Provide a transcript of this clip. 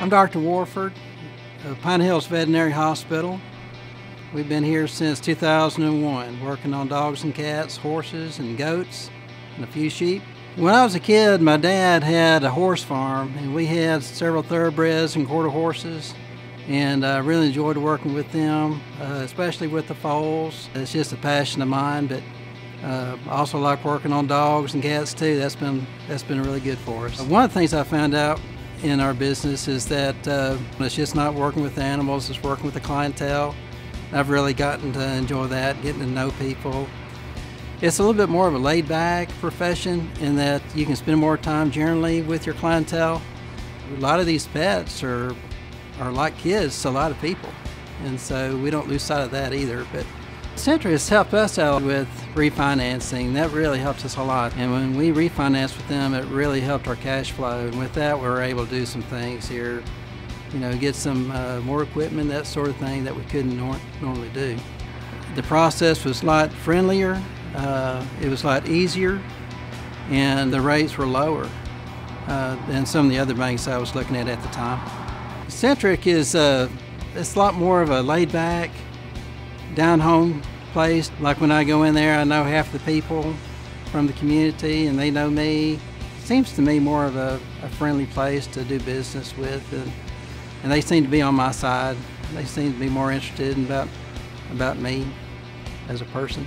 I'm Dr. Warford of Pine Hills Veterinary Hospital. We've been here since 2001, working on dogs and cats, horses and goats, and a few sheep. When I was a kid, my dad had a horse farm, and we had several thoroughbreds and quarter horses, and I really enjoyed working with them, uh, especially with the foals. It's just a passion of mine, but uh, I also like working on dogs and cats too. That's been that's been really good for us. One of the things I found out in our business is that uh, it's just not working with animals, it's working with the clientele. I've really gotten to enjoy that, getting to know people. It's a little bit more of a laid back profession in that you can spend more time generally with your clientele. A lot of these pets are, are like kids to a lot of people, and so we don't lose sight of that either. But Centric has helped us out with refinancing. That really helps us a lot. And when we refinanced with them, it really helped our cash flow. And with that, we were able to do some things here, you know, get some uh, more equipment, that sort of thing that we couldn't nor normally do. The process was a lot friendlier, uh, it was a lot easier, and the rates were lower uh, than some of the other banks I was looking at at the time. Centric is uh, it's a lot more of a laid back, down home place. Like when I go in there, I know half the people from the community and they know me. It seems to me more of a, a friendly place to do business with and, and, they seem to be on my side. They seem to be more interested in about, about me as a person.